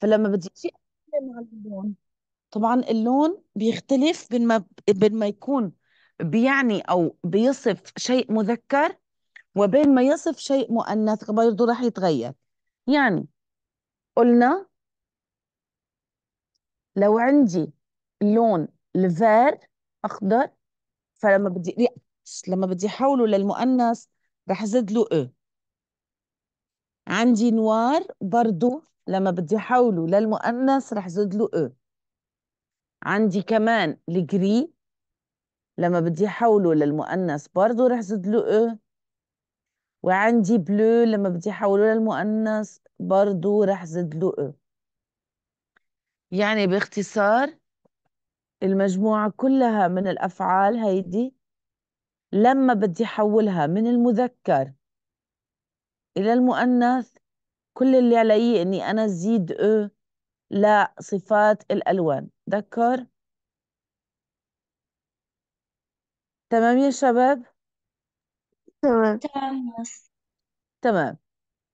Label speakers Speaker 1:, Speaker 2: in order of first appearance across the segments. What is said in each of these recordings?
Speaker 1: فلما بدي أتكلم عن اللون طبعا اللون بيختلف بين ما بين ما يكون بيعني أو بيصف شيء مذكر وبين ما يصف شيء مؤنث برضه راح يتغير. يعني قلنا لو عندي لون الفير أخضر فلما بدي لما بدي أحوله للمؤنث رح ازيد له أو عندي نوار برضو لما بدي أحوله للمؤنث رح زد له أو عندي كمان الجري. لما بدي أحوله للمؤنث برضو رح زد له أو وعندي بلو لما بدي أحوله للمؤنث برضو رح زد له أو يعني باختصار المجموعة كلها من الأفعال هيدي لما بدي أحولها من المذكر إلى المؤنث كل اللي علي إني أنا زيد أ لا صفات الألوان. ذكر تمام يا شباب؟
Speaker 2: تمام.
Speaker 3: تمام
Speaker 1: تمام.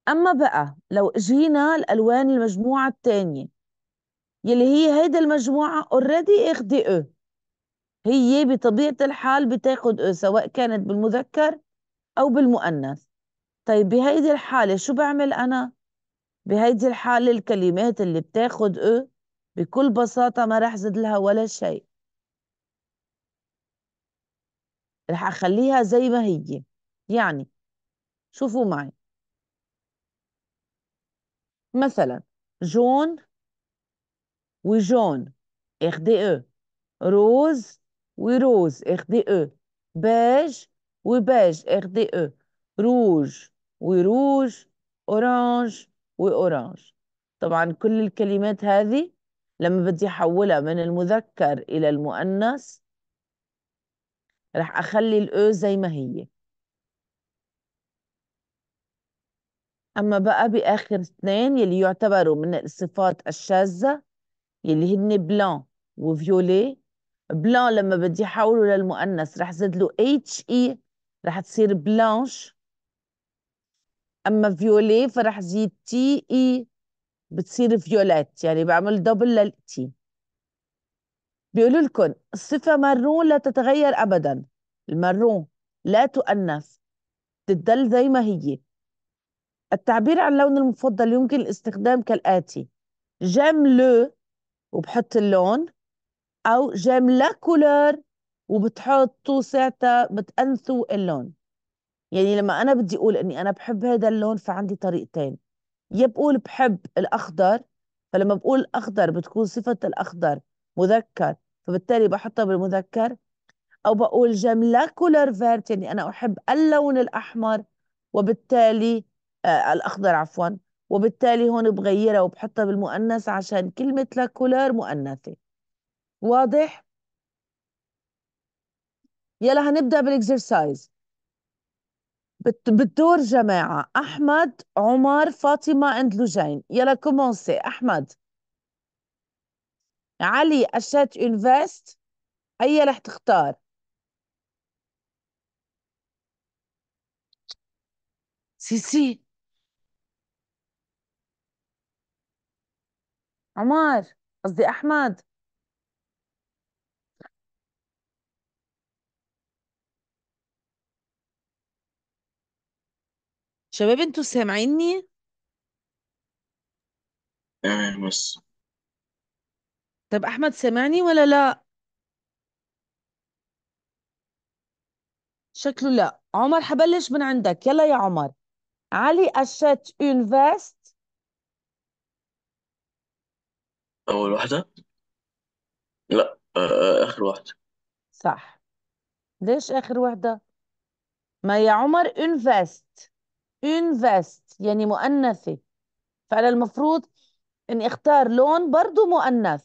Speaker 1: أما بقى لو جينا الألوان المجموعة الثانية يلي هي هيدا المجموعة اوريدي اخدي أ. هي بطبيعة الحال بتاخد أ سواء كانت بالمذكر أو بالمؤنث. طيب بهيدي الحالة شو بعمل أنا؟ بهيدي الحالة الكلمات اللي بتاخد أ بكل بساطة ما رح زد لها ولا شيء. رح أخليها زي ما هي. يعني شوفوا معي. مثلا جون و jaune إخدي e. rose و rose إخدي e. beige و beige إخدي e. rouge و rouge orange و orange. طبعا كل الكلمات هذه لما بدي أحولها من المذكر إلى المؤنث رح أخلي ال e زي ما هي. أما بقى بآخر اثنين يلي يعتبروا من الصفات الشاذة يلي هن blanc و violet blanc لما بدي أحوله للمؤنث رح زد له اتش اي رح تصير blanche. أما violet فرح زيد t e بتصير violette يعني بعمل double لل t بيقولوا لكم الصفة marron لا تتغير أبدا. ال marron لا تؤنث تتضل زي ما هي. التعبير عن اللون المفضل يمكن الاستخدام كالآتي. j'aime le وبحط اللون أو j'aime la couleur وبتحطوا ساعتها بتأنثوا اللون. يعني لما أنا بدي أقول إني أنا بحب هذا اللون فعندي طريقتين يا بقول بحب الأخضر فلما بقول الأخضر بتكون صفة الأخضر مذكر فبالتالي بحطها بالمذكر. أو بقول j'aime la couleur verte يعني أنا أحب اللون الأحمر وبالتالي آه الأخضر عفوا. وبالتالي هون بغيرها وبحطها بالمؤنث عشان كلمة la couleur مؤنثة. واضح؟ يلا هنبدأ بال exercise بالدور جماعة. أحمد عمر فاطمة and لوجين. يلا commencez أحمد. علي achète une veste أي رح تختار. si si. عمر قصدي أحمد. شباب أنتوا سامعيني؟
Speaker 4: تمام بس.
Speaker 1: طب أحمد سامعني ولا لا؟ شكله لا. عمر حبلش من عندك. يلا يا عمر. علي achète une veste
Speaker 4: أول واحدة. لا آه، آخر واحدة.
Speaker 1: صح. ليش آخر وحده ما يا عمر une veste une veste يعني مؤنثة. فانا المفروض إني أختار لون برضو مؤنث.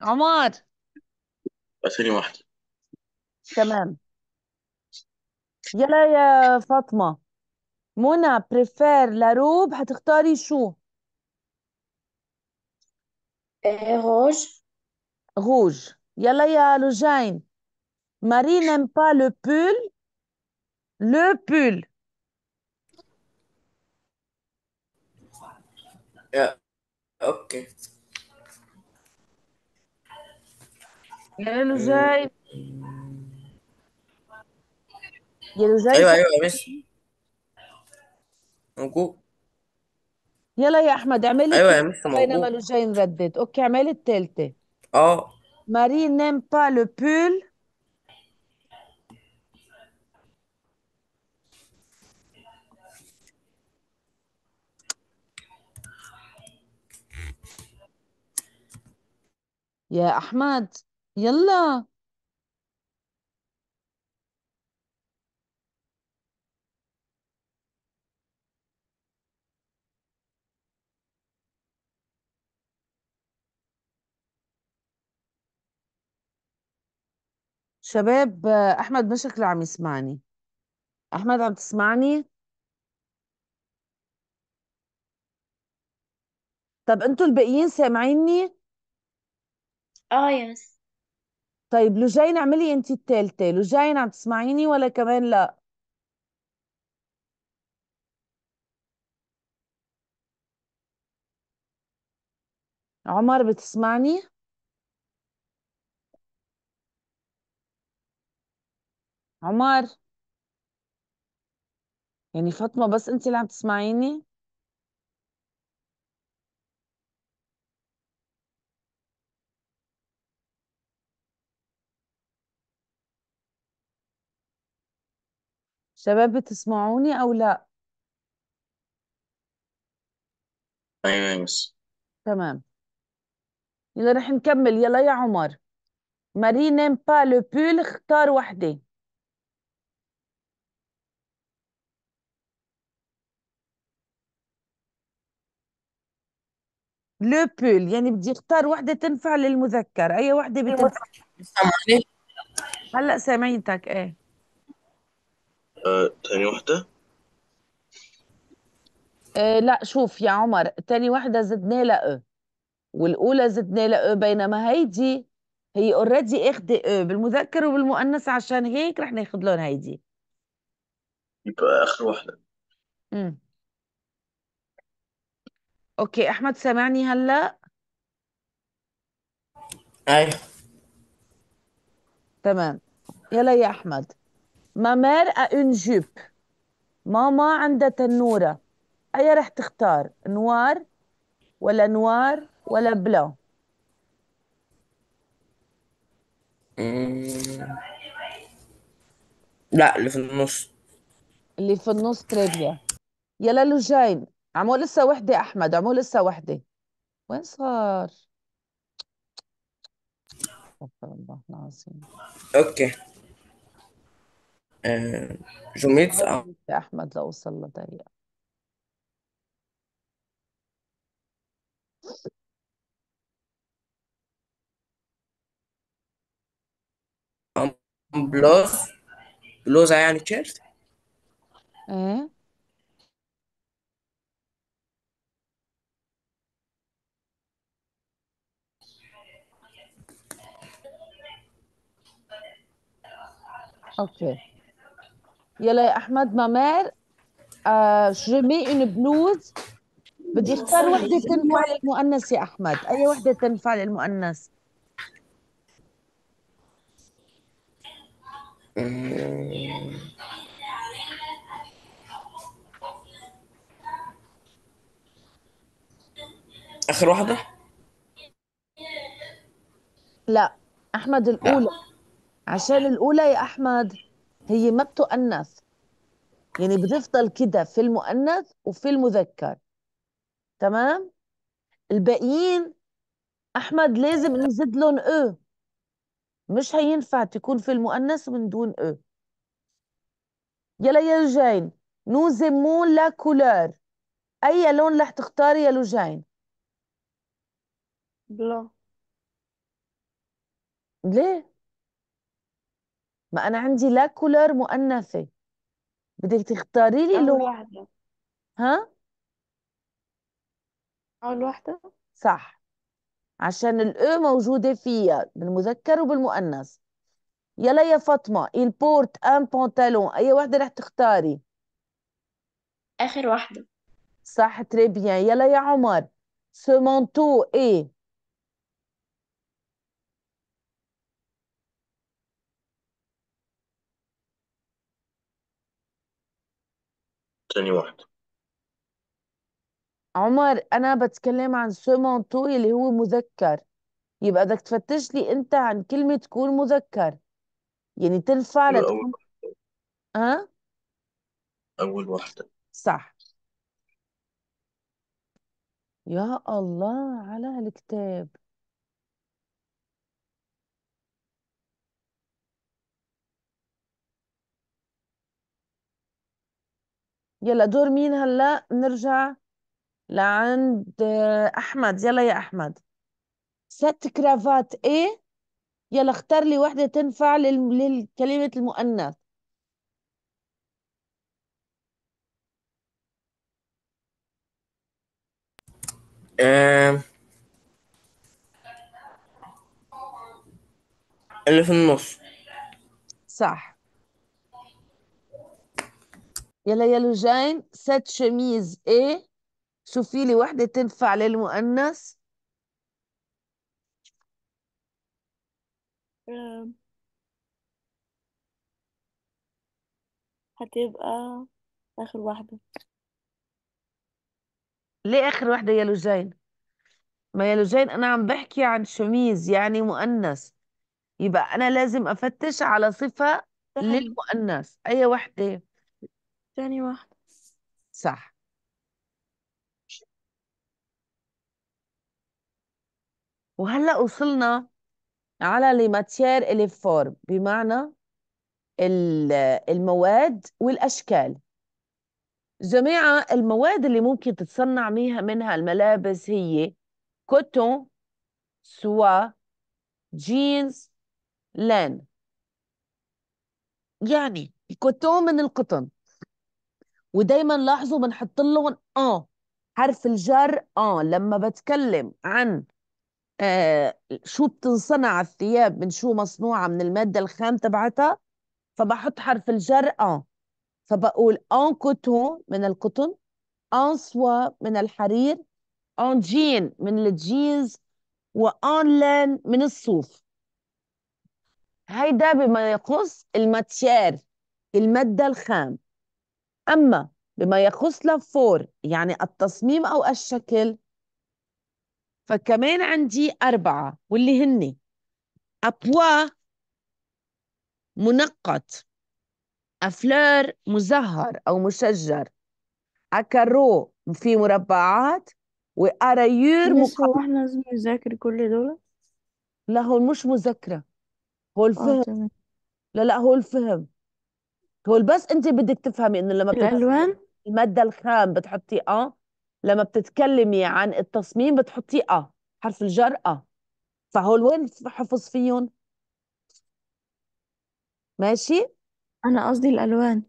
Speaker 1: عمر.
Speaker 4: ثاني واحدة.
Speaker 1: تمام. يلا يا فاطمة. منى préfère la robe هتختاري شو؟
Speaker 3: rouge
Speaker 1: rouge يلا يا لوجين Marie pas le pull. Le pull.
Speaker 3: يا okay
Speaker 1: يا لوجين يا لوجين
Speaker 3: أيوه أيوه مس موجود.
Speaker 1: يلا يا أحمد اعملي
Speaker 3: أيوه يا
Speaker 1: التالتة
Speaker 3: مس
Speaker 1: بينما
Speaker 3: موجود.
Speaker 1: لوجين ردت. أوكي اعملي التالتة.
Speaker 3: آه.
Speaker 1: ماري n'aime pas le pull يا أحمد يلا. شباب آه، أحمد ما شكله عم يسمعني. أحمد عم تسمعني؟ طب أنتوا الباقيين سامعيني؟
Speaker 2: آه يا مس.
Speaker 1: طيب لوجين اعملي انت التالتة. لوجين عم تسمعيني ولا كمان لا؟ عمر بتسمعني؟ عمر. يعني فاطمة بس انت اللي عم تسمعيني شباب بتسمعوني أو
Speaker 4: لأ؟ يا مس.
Speaker 1: تمام. يلا رح نكمل. يلا يا عمر. ماري نيم با لو بول اختار وحدة لو بول يعني بدي أختار وحدة تنفع للمذكر. أي وحدة بتنفع.
Speaker 3: سامعني؟
Speaker 1: هلأ سامعينتك إيه.
Speaker 4: آه، تاني واحدة
Speaker 1: آه لأ شوف يا عمر تاني وحدة زدنا لها أ والأولى زدنا لها أ بينما هيدي هي اوريدي أخدة أ بالمذكر وبالمؤنث عشان هيك رح ناخد لهم هيدي.
Speaker 4: يبقى آخر واحدة
Speaker 1: امم okay احمد سامعني هلا؟
Speaker 3: أيوه
Speaker 1: تمام. يلا يا أحمد. ma mère a une jupe. ماما عندها تنورة. أي رح تختار؟ noir ولا noire ولا blanc
Speaker 3: مم. لا اللي في النص.
Speaker 1: اللي في النص تريبيا يلا لوجين عمو لسه وحدة أحمد عمو لسه وحدة. وين صار؟ استغفر الله العظيم.
Speaker 3: أوكي. آه. جوميتس آه
Speaker 1: يا أحمد لاوصل لدقيقة
Speaker 3: بلوز؟ بلوزة يعني تيشيرت
Speaker 1: إيه؟ okay يلا يا احمد ma mère آه je mets une blouse. بدي اختار وحدة تنفع للمؤنث يا احمد اي وحدة تنفع للمؤنث
Speaker 3: مم. آخر واحدة؟
Speaker 1: لا. أحمد الأولى. عشان الأولى يا أحمد هي ما بتؤنث. يعني بتفضل كده في المؤنث وفي المذكر. تمام؟ الباقيين أحمد لازم نزيد لهم أو مش هينفع تكون في المؤنث من دون e يلا يا لوجين nous aimons la couleur. أي لون رح تختاري يا لوجين؟
Speaker 2: blanc.
Speaker 1: ليه؟ ما أنا عندي la couleur مؤنثة. بدك تختاري لي
Speaker 2: أول
Speaker 1: لون.
Speaker 2: واحدة.
Speaker 1: ها؟
Speaker 2: أول واحدة؟
Speaker 1: صح. عشان الأو موجودة فيها بالمذكر وبالمؤنث. يلا يا فاطمة il porte un pantalon. أي وحدة رح تختاري؟
Speaker 2: آخر واحدة.
Speaker 1: صح très bien. يلا يا عمر. ce manteau est
Speaker 4: تاني واحدة
Speaker 1: عمر أنا بتكلم عن manteau اللي هو مذكر. يبقى بدك تفتش لي أنت عن كلمة تكون مذكر. يعني تنفع
Speaker 4: يبقى
Speaker 1: لتكون
Speaker 4: أول
Speaker 1: ها؟
Speaker 4: أول واحدة.
Speaker 1: صح. يا الله على هالكتاب. يلا دور مين هلا؟ نرجع لعند آه، أحمد. يلا يا أحمد. ست كرافات إيه يلا اختار لي وحدة تنفع لل- للكلمه المؤنث.
Speaker 3: آه اللي في النص.
Speaker 1: صح. يلا يا لوجين cette chemise إيه شوفي لي وحدة تنفع للمؤنث.
Speaker 5: هتبقى آخر واحدة.
Speaker 1: ليه آخر وحده يا لوجين؟ ما يا لوجين أنا عم بحكي عن شميز يعني مؤنث. يبقى أنا لازم أفتش على صفة
Speaker 5: تاني
Speaker 1: للمؤنث. أي وحدة؟
Speaker 5: تاني واحدة.
Speaker 1: صح. وهلأ وصلنا على لي الي فورم بمعنى ال- المواد والأشكال. جماعة المواد اللي ممكن تتصنع منها الملابس هي coton soie jeans laine يعني ال coton من القطن. ودايما لاحظوا بنحط لهم آه حرف الجر آه لما بتكلم عن آه شو بتنصنع الثياب من شو مصنوعة من المادة الخام تبعتها فبحط حرف الجر en فبقول en coton من القطن en soie من الحرير en jean من الجينز و en laine من الصوف. هيدا بما يخص ال matière المادة الخام. أما بما يخص la forme يعني التصميم أو الشكل فكمان عندي أربعة واللي هن à pois منقط أفلار مزهر أو مشجر. أكارو في مربعات وأرايور
Speaker 5: بس هو
Speaker 1: مقطع
Speaker 5: إحنا لازم نذاكر كل دول؟
Speaker 1: لا هو مش مذكرة هو
Speaker 5: آه
Speaker 1: الفهم
Speaker 5: تمام.
Speaker 1: لا لا هو الفهم. هو بس أنت بدك تفهمي إنه لما بتتكلمي
Speaker 5: الألوان؟
Speaker 1: المادة الخام بتحطي آه لما بتتكلمي عن التصميم بتحطي آه حرف الجر آه فهول وين حفظ فيهم ماشي؟
Speaker 5: أنا قصدي الألوان.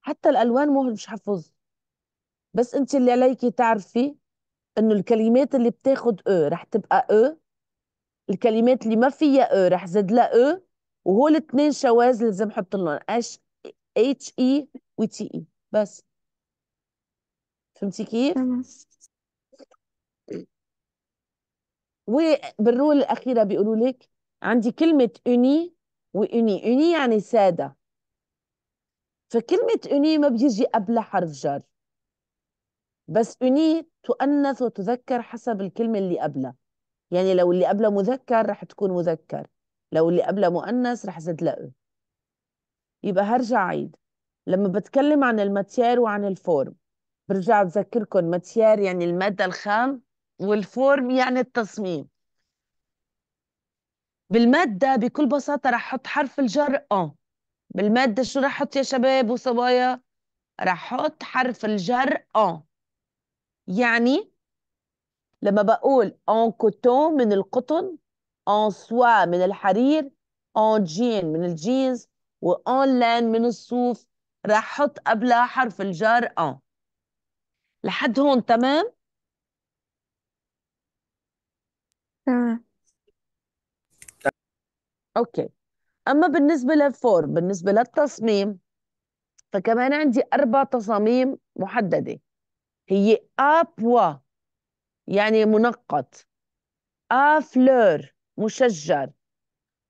Speaker 1: حتى الألوان مو مش حفظ. بس انت اللي عليكي تعرفي انه الكلمات اللي بتاخد أو رح تبقى أو الكلمات اللي ما فيها أو رح زد لها أو وهول الاثنين شواذ لازم أحط لهم اش اتش اي وتي اي بس. فهمتي كيف؟
Speaker 5: تمام.
Speaker 1: وبال rule الأخيرة بيقولوا لك عندي كلمة uni و uni uni يعني سادة. فكلمة uni ما بيجي قبلها حرف جر. بس uni تؤنث وتذكر حسب الكلمة اللي قبلها. يعني لو اللي قبلها مذكر رح تكون مذكر. لو اللي قبلها مؤنث رح زد لها e. يبقى هرجع عيد. لما بتكلم عن ال matière وعن ال forme برجع بذكركم matière يعني المادة الخام وال forme يعني التصميم. بالمادة بكل بساطة رح أحط حرف الجر آه بالمادة شو رح أحط يا شباب وصبايا؟ رح أحط حرف الجر آه يعني لما بقول en coton من القطن en soie من الحرير en jean من الجينز و en laine من الصوف. راح أحط قبلها حرف الجر en لحد هون تمام؟
Speaker 5: تمام.
Speaker 1: okay. أما بالنسبة لل forme بالنسبة للتصميم فكمان عندي أربع تصاميم محددة. هي à pois يعني منقط. à fleurs مشجر.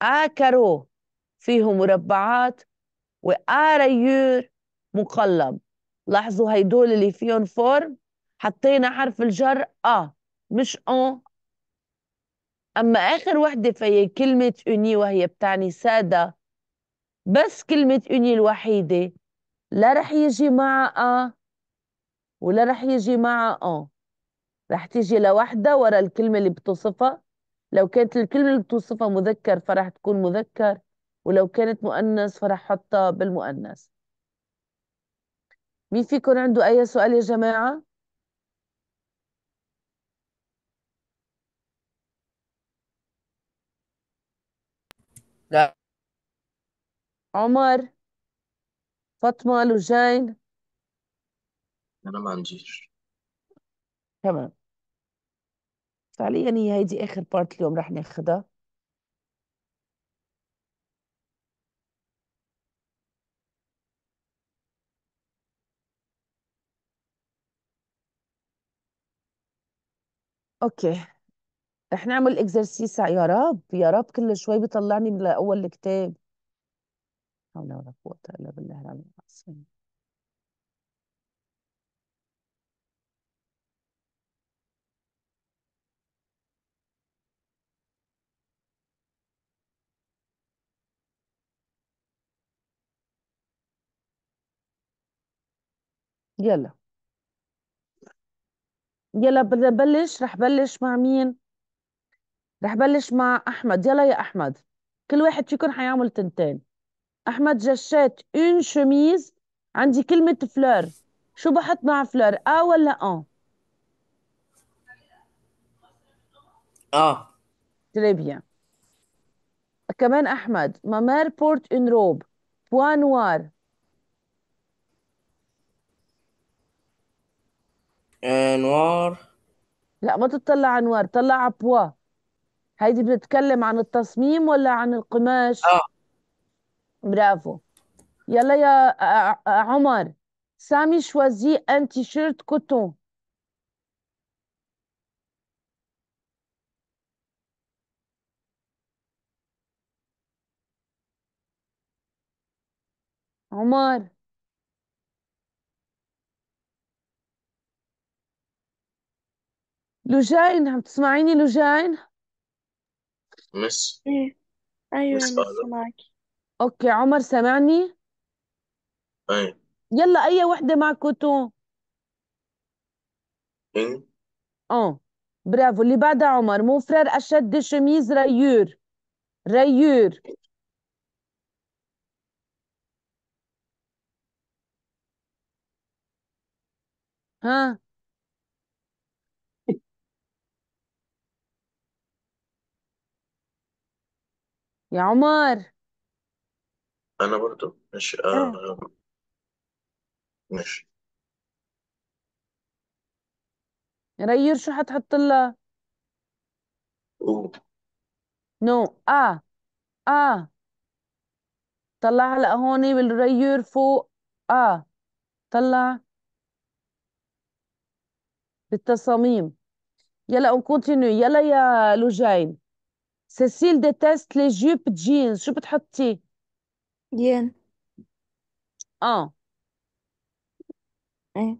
Speaker 1: à carreaux فيه مربعات و à rayures مقلب. لاحظوا هيدول اللي فيهم forme حطينا حرف الجر à مش en أما آخر وحدة فهي كلمة uni وهي بتعني سادة. بس كلمة uni الوحيدة لا رح يجي مع à ولا رح يجي مع en رح تيجي لوحدها ورا الكلمة اللي بتوصفها. لو كانت الكلمة اللي بتوصفها مذكر فرح تكون مذكر ولو كانت مؤنث فرح حطها بالمؤنث. مين فيكم عنده أي سؤال يا جماعة؟
Speaker 3: لا.
Speaker 1: عمر فاطمة لوجين
Speaker 4: أنا ما عنديش.
Speaker 1: تمام. فعليا هي هيدي آخر part اليوم رح ناخدها. okay. رح نعمل exercice يا رب يا رب كل شوي بيطلعني من اول الكتاب. حول ولا قوة إلا بالله العلي العظيم. يلا. يلا بدنا نبلش رح بلش مع مين؟ رح بلش مع أحمد. يلا يا أحمد. كل واحد فيكم حيعمل تنتين. أحمد j'achète une chemise عندي كلمة fleurs شو بحط مع fleurs à ولا en
Speaker 3: à
Speaker 1: très bien كمان أحمد. ma mère porte une robe بوا نوار
Speaker 3: آه، نوار
Speaker 1: لا ما تطلع على نوار طلع بوا. هيدي بتتكلم عن التصميم ولا عن القماش؟
Speaker 3: آه.
Speaker 1: برافو. يلا يا عمر. سامي شوازي ان تيشيرت كوتون عمر. لوجين عم تسمعيني لوجين
Speaker 4: miss.
Speaker 5: إيه. أيوه
Speaker 4: miss
Speaker 5: معاكي
Speaker 1: okay عمر سامعني؟
Speaker 4: أي.
Speaker 1: يلا أي وحدة مع coton
Speaker 4: en
Speaker 1: آه برافو. اللي بعدها عمر. mon frère achète chemise rayures. rayures. ها؟ يا عمر.
Speaker 4: أنا برضو. ماشي.
Speaker 5: آه
Speaker 4: آه. ماشي.
Speaker 1: rayures شو حتحط لها؟
Speaker 4: أوه
Speaker 1: نو. آه. آه. طلع هلا هون بالريور فوق. آه. طلع. بالتصاميم. يلا اون كونتينيو يلا يا لوجين سيسيل ديتست لي جيب جينز شو بتحطي
Speaker 5: ين
Speaker 1: آه
Speaker 5: إيه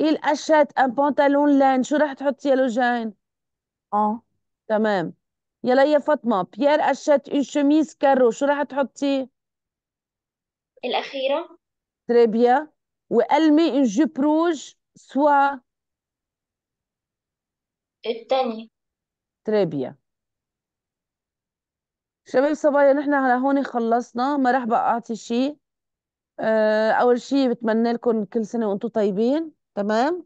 Speaker 1: il achète un pantalon laine. شو رح تحطي يا لوجين
Speaker 5: آه
Speaker 1: تمام يلا يا فاطمة Pierre achète une chemise carreaux شو رح تحطي
Speaker 2: الأخيرة
Speaker 1: très bien و elle met une jupe rouge soie
Speaker 2: التانية
Speaker 1: très bien شباب صبايا نحن على هون خلصنا. ما رح بقى أعطي شيء آه، أول شيء بتمنى لكم كل سنة وأنتم طيبين تمام؟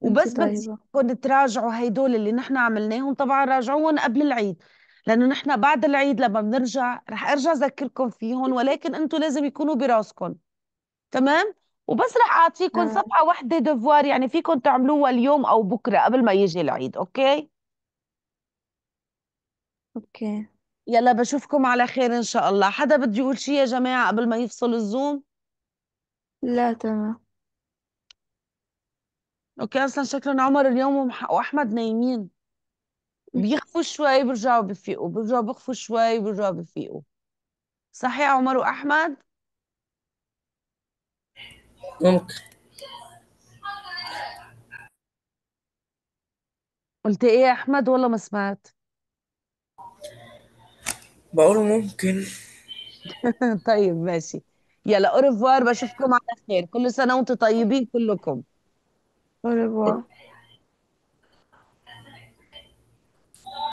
Speaker 1: وبس
Speaker 5: طيبة.
Speaker 1: بدكم تراجعوا هيدول اللي نحن عملناهم. طبعا راجعوهم قبل العيد لأنه نحن بعد العيد لما بنرجع رح أرجع أذكركم فيهم ولكن أنتم لازم يكونوا براسكم تمام؟ وبس رح أعطيكم
Speaker 5: تمام.
Speaker 1: صفحة واحدة devoir يعني فيكم تعملوها اليوم أو بكرة قبل ما يجي العيد okay؟
Speaker 5: okay.
Speaker 1: يلا بشوفكم على خير إن شاء الله. حدا بده يقول شي يا جماعة قبل ما يفصل الزوم؟
Speaker 5: لا تمام.
Speaker 1: أوكي أصلا شكلهم عمر اليوم ومح- وأحمد نايمين. بيخفوا شوي بيرجعوا بفيقوا. بيرجعوا بيخفوا شوي بيرجعوا بفيقوا. صح يا عمر وأحمد؟
Speaker 3: ممكن.
Speaker 1: قلت إيه يا أحمد؟ والله ما سمعت.
Speaker 3: بقول ممكن.
Speaker 1: طيب ماشي. يلا أورفوار بشوفكم على خير. كل سنة وأنتم طيبين كلكم.
Speaker 5: Revoir.